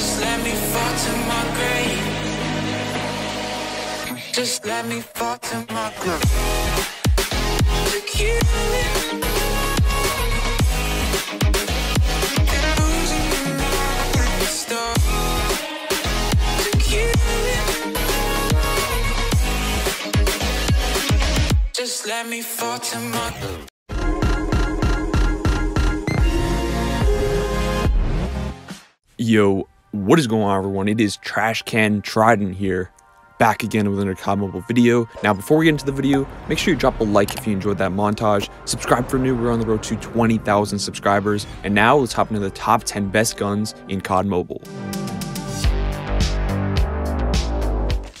Just let me fall to my grave. Just let me fall to my grave. It. Just let me fall to my grave. Yo, what is going on everyone? It is Trash Can Trident here, back again with another COD Mobile video. Now before we get into the video, make sure you drop a like if you enjoyed that montage, subscribe for new, we're on the road to 20,000 subscribers, and now let's hop into the top 10 best guns in COD Mobile.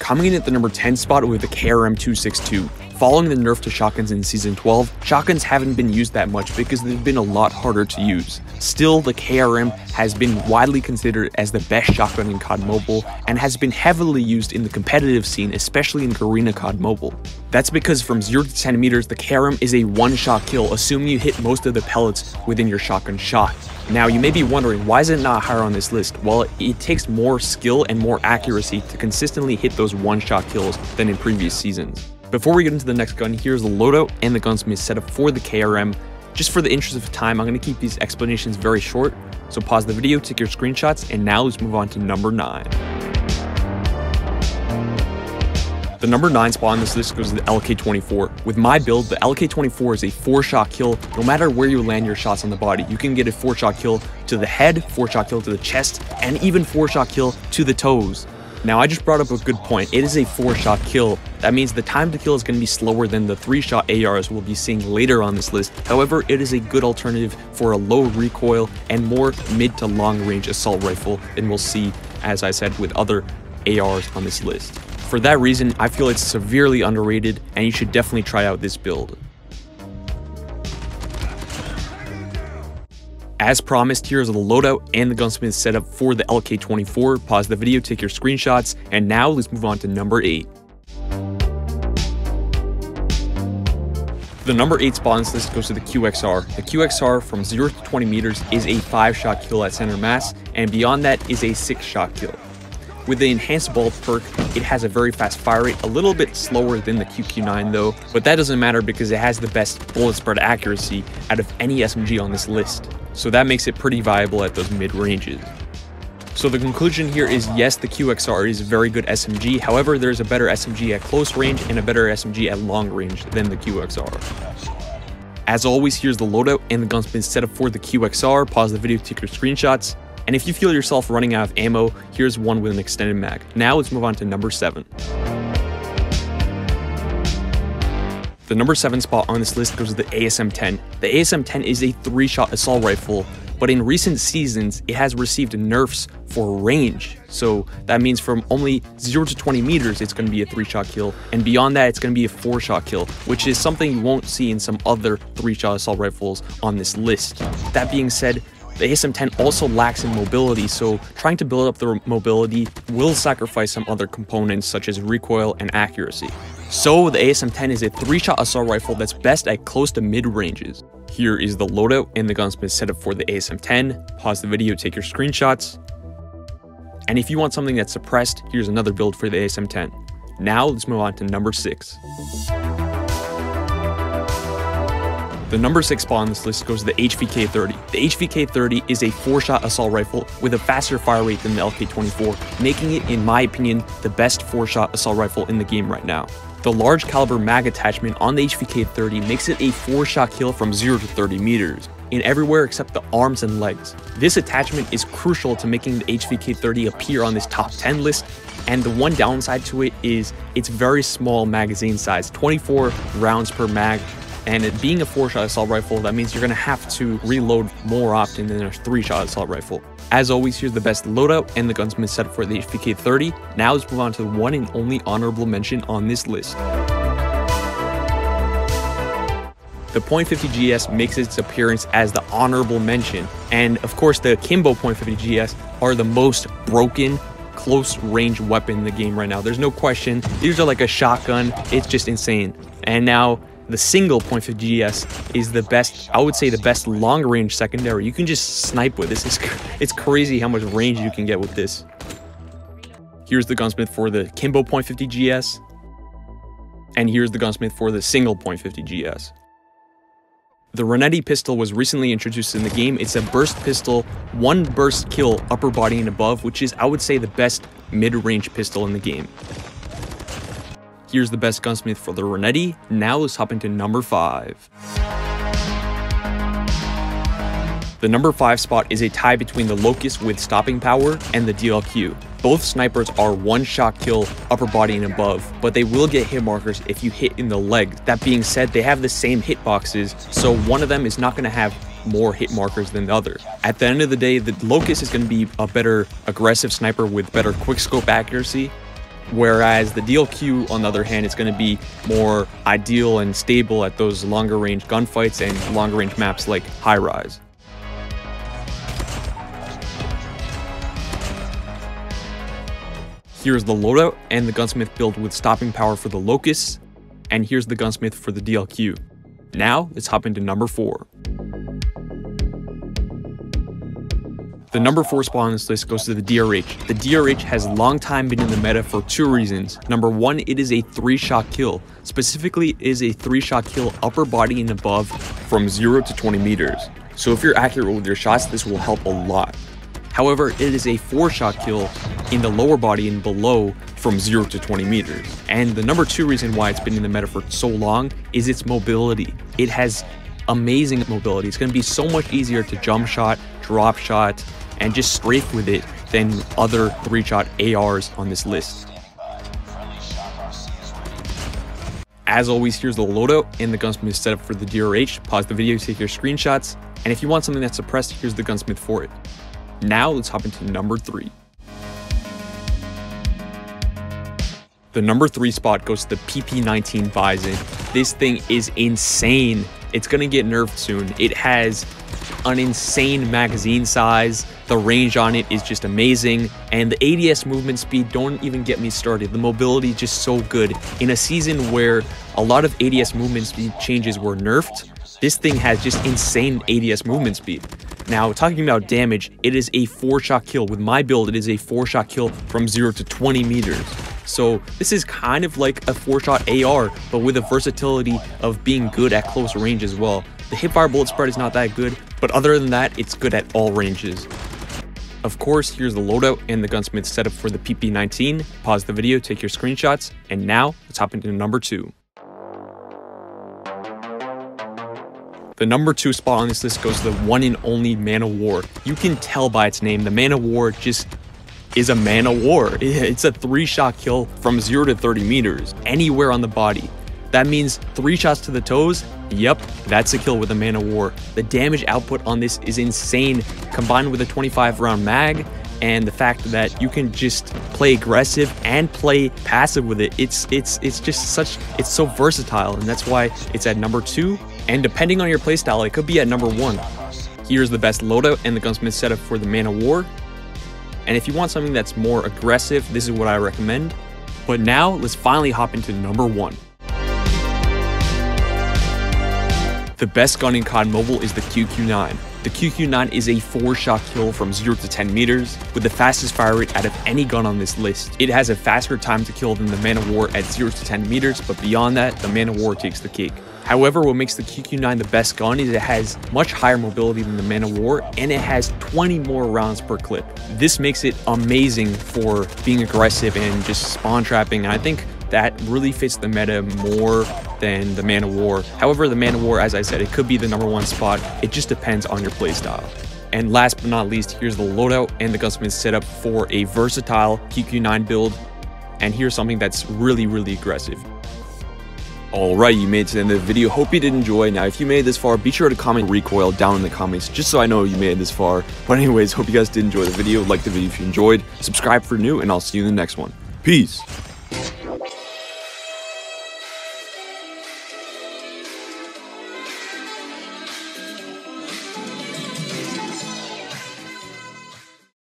Coming in at the number 10 spot with the KRM 262. Following the nerf to shotguns in Season 12, shotguns haven't been used that much because they've been a lot harder to use. Still, the KRM has been widely considered as the best shotgun in COD Mobile and has been heavily used in the competitive scene, especially in Garena COD Mobile. That's because from 0 to 10 meters, the KRM is a one-shot kill, assuming you hit most of the pellets within your shotgun shot. Now, you may be wondering, why is it not higher on this list? Well, it, takes more skill and more accuracy to consistently hit those one-shot kills than in previous seasons. Before we get into the next gun, here's the loadout and the gunsmith setup for the KRM. Just for the interest of time, I'm going to keep these explanations very short, so pause the video, take your screenshots, and now let's move on to number 9. The number 9 spot on this list goes to the LK24. With my build, the LK24 is a 4-shot kill no matter where you land your shots on the body. You can get a 4-shot kill to the head, 4-shot kill to the chest, and even 4-shot kill to the toes. Now, I just brought up a good point. It is a 4-shot kill. That means the time to kill is going to be slower than the 3-shot ARs we'll be seeing later on this list. However, it is a good alternative for a low recoil and more mid to long range assault rifle than we'll see, as I said, with other ARs on this list. For that reason, I feel it's severely underrated and you should definitely try out this build. As promised, here is the loadout and the gunsmith setup for the LK24. Pause the video, take your screenshots, and now let's move on to number 8. The number 8 spot on this list goes to the QXR. The QXR from 0 to 20 meters is a 5 shot kill at center mass, and beyond that is a 6 shot kill. With the enhanced bullet perk, it has a very fast fire rate, a little bit slower than the QQ9 though, but that doesn't matter because it has the best bullet spread accuracy out of any SMG on this list. So that makes it pretty viable at those mid ranges. So the conclusion here is yes, the QXR is a very good SMG, however there's a better SMG at close range and a better SMG at long range than the QXR. As always, here's the loadout and the gunsmith setup for the QXR. Pause the video, to take your screenshots. And if you feel yourself running out of ammo, here's one with an extended mag. Now let's move on to number 7. The number 7 spot on this list goes to the ASM-10. The ASM-10 is a 3-shot assault rifle, but in recent seasons, it has received nerfs for range. So that means from only 0 to 20 meters, it's going to be a 3-shot kill, and beyond that, it's going to be a 4-shot kill, which is something you won't see in some other 3-shot assault rifles on this list. That being said, the ASM-10 also lacks in mobility, so trying to build up the mobility will sacrifice some other components such as recoil and accuracy. So the ASM-10 is a 3-shot assault rifle that's best at close to mid-ranges. Here is the loadout and the gunsmith setup for the ASM-10. Pause the video, take your screenshots. And if you want something that's suppressed, here's another build for the ASM-10. Now let's move on to number 6. The number 6 spot on this list goes to the HVK-30. The HVK-30 is a 4-shot assault rifle with a faster fire rate than the LK-24, making it, in my opinion, the best 4-shot assault rifle in the game right now. The large caliber mag attachment on the HVK-30 makes it a 4-shot kill from 0 to 30 meters, in everywhere except the arms and legs. This attachment is crucial to making the HVK-30 appear on this top 10 list, and the one downside to it is its very small magazine size, 24 rounds per mag, and it being a 4-shot assault rifle, that means you're to have to reload more often than a 3-shot assault rifle. As always, here's the best loadout and the gunsmith setup for the HVK-30. Now let's move on to the one and only honorable mention on this list. The .50 GS makes its appearance as the honorable mention, and of course the Akimbo .50 GS are the most broken close range weapon in the game right now. There's no question. These are like a shotgun. It's just insane. And now The single .50 GS is the best, I would say the best long range secondary. You can just snipe with this. It's, it's crazy how much range you can get with this. Here's the gunsmith for the Akimbo .50 GS. And here's the gunsmith for the single .50 GS. The Renetti pistol was recently introduced in the game. It's a burst pistol, one burst kill upper body and above, which is, I would say, the best mid-range pistol in the game. Here's the best gunsmith for the Renetti. Now let's hop into number 5. The number 5 spot is a tie between the Locust with stopping power and the DLQ. Both snipers are one shot kill upper body and above, but they will get hit markers if you hit in the leg. That being said, they have the same hit boxes, so one of them is not going to have more hit markers than the other. At the end of the day, the Locust is going to be a better aggressive sniper with better quickscope accuracy, whereas the DLQ, on the other hand, is going to be more ideal and stable at those longer range gunfights and longer range maps like High Rise. Here's the loadout and the gunsmith build with stopping power for the Locust, and here's the gunsmith for the DLQ. Now, let's hop into number 4. The number 4 spot on this list goes to the DRH. The DRH has long time been in the meta for two reasons. Number 1, it is a 3-shot kill. Specifically, it is a 3-shot kill upper body and above from 0 to 20 meters. So if you're accurate with your shots, this will help a lot. However, it is a 4-shot kill in the lower body and below from 0 to 20 meters. And the number 2 reason why it's been in the meta for so long is its mobility. It has amazing mobility. It's going to be so much easier to jump shot, drop shot, and just strafe with it than other 3-shot ARs on this list. As always, here's the loadout and the gunsmith setup for the DRH. Pause the video, take your screenshots, and if you want something that's suppressed, here's the gunsmith for it. Now let's hop into number three. The number three spot goes to the PP19 Bizon. This thing is insane. It's gonna get nerfed soon. It has an insane magazine size. The range on it is just amazing. And the ADS movement speed, don't even get me started. The mobility is just so good. In a season where a lot of ADS movement speed changes were nerfed, this thing has just insane ADS movement speed. Now, talking about damage, it is a 4-shot kill. With my build, it is a 4-shot kill from 0 to 20 meters. So this is kind of like a 4-shot AR, but with the versatility of being good at close range as well. The hipfire bullet spread is not that good, but other than that, it's good at all ranges. Of course, here's the loadout and the gunsmith setup for the PP19. Pause the video, take your screenshots, and now let's hop into number 2. The number two spot on this list goes to the one and only Man of War. You can tell by its name, the Man of War just is a Man of War. It's a three shot kill from 0 to 30 meters, anywhere on the body. That means three shots to the toes. Yep, that's a kill with a Man of War. The damage output on this is insane, combined with a 25 round mag and the fact that you can just play aggressive and play passive with it. It's it's it's just such it's so versatile, and that's why it's at number two and depending on your playstyle, it could be at number 1. Here's the best loadout and the gunsmith setup for the Man of War. And if you want something that's more aggressive, this is what I recommend. But now, let's finally hop into number 1. The best gun in COD Mobile is the QQ9. The QQ9 is a 4-shot kill from 0 to 10 meters, with the fastest fire rate out of any gun on this list. It has a faster time to kill than the Man of War at 0 to 10 meters, but beyond that, the Man of War takes the cake. However, what makes the QQ9 the best gun is it has much higher mobility than the Man of War, and it has 20 more rounds per clip. This makes it amazing for being aggressive and just spawn trapping, and I think that really fits the meta more than the Man of War. However, the Man of War, as I said, it could be the number one spot. It just depends on your playstyle. And last but not least, here's the loadout and the gunsmith setup for a versatile QQ9 build. And here's something that's really, really aggressive. Alright, you made it to the end of the video. Hope you did enjoy. Now, if you made it this far, be sure to comment recoil down in the comments just so I know you made it this far. But anyways, hope you guys did enjoy the video. Like the video if you enjoyed. Subscribe for new, and I'll see you in the next one. Peace.